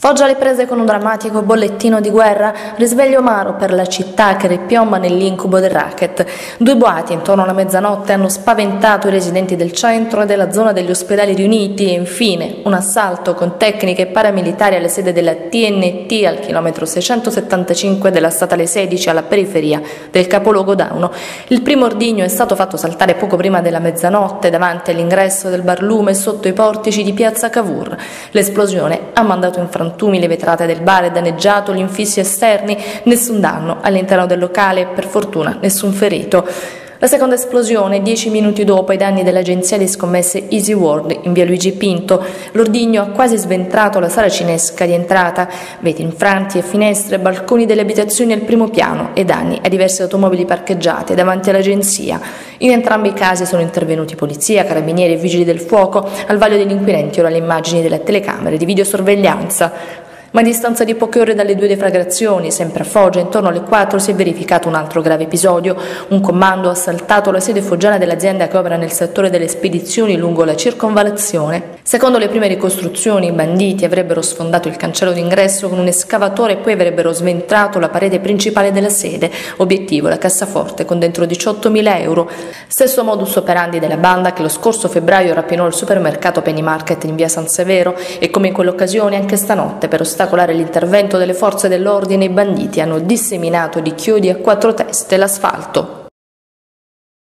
Foggia le prese con un drammatico bollettino di guerra, risveglio amaro per la città che ripiomba nell'incubo del racket. Due boati intorno alla mezzanotte hanno spaventato i residenti del centro e della zona degli ospedali riuniti e infine un assalto con tecniche paramilitari alle sede della TNT al chilometro 675 della statale 16 alla periferia del capoluogo Dauno. Il primo ordigno è stato fatto saltare poco prima della mezzanotte davanti all'ingresso del barlume sotto i portici di piazza Cavour. L'esplosione ha mandato in frantumi frantumi le vetrate del bar e danneggiato gli infissi esterni, nessun danno all'interno del locale, per fortuna nessun ferito. La seconda esplosione, dieci minuti dopo i danni dell'agenzia di scommesse Easy World in via Luigi Pinto. L'ordigno ha quasi sventrato la sala cinesca di entrata, vetri infranti e finestre, balconi delle abitazioni al primo piano e danni a diverse automobili parcheggiate davanti all'agenzia. In entrambi i casi sono intervenuti polizia, carabinieri e vigili del fuoco. Al vaglio degli inquirenti ora le immagini delle telecamere di videosorveglianza. Ma a distanza di poche ore dalle due deflagrazioni, sempre a Foggia, intorno alle 4 si è verificato un altro grave episodio. Un comando ha assaltato la sede foggiana dell'azienda che opera nel settore delle spedizioni lungo la circonvalazione. Secondo le prime ricostruzioni, i banditi avrebbero sfondato il cancello d'ingresso con un escavatore e poi avrebbero sventrato la parete principale della sede. Obiettivo la cassaforte con dentro 18.000 euro. Stesso modus operandi della banda che lo scorso febbraio rapinò il supermercato Penny Market in via San Severo e come in quell'occasione anche stanotte per ostacolare l'intervento delle forze dell'ordine i banditi hanno disseminato di chiodi a quattro teste l'asfalto.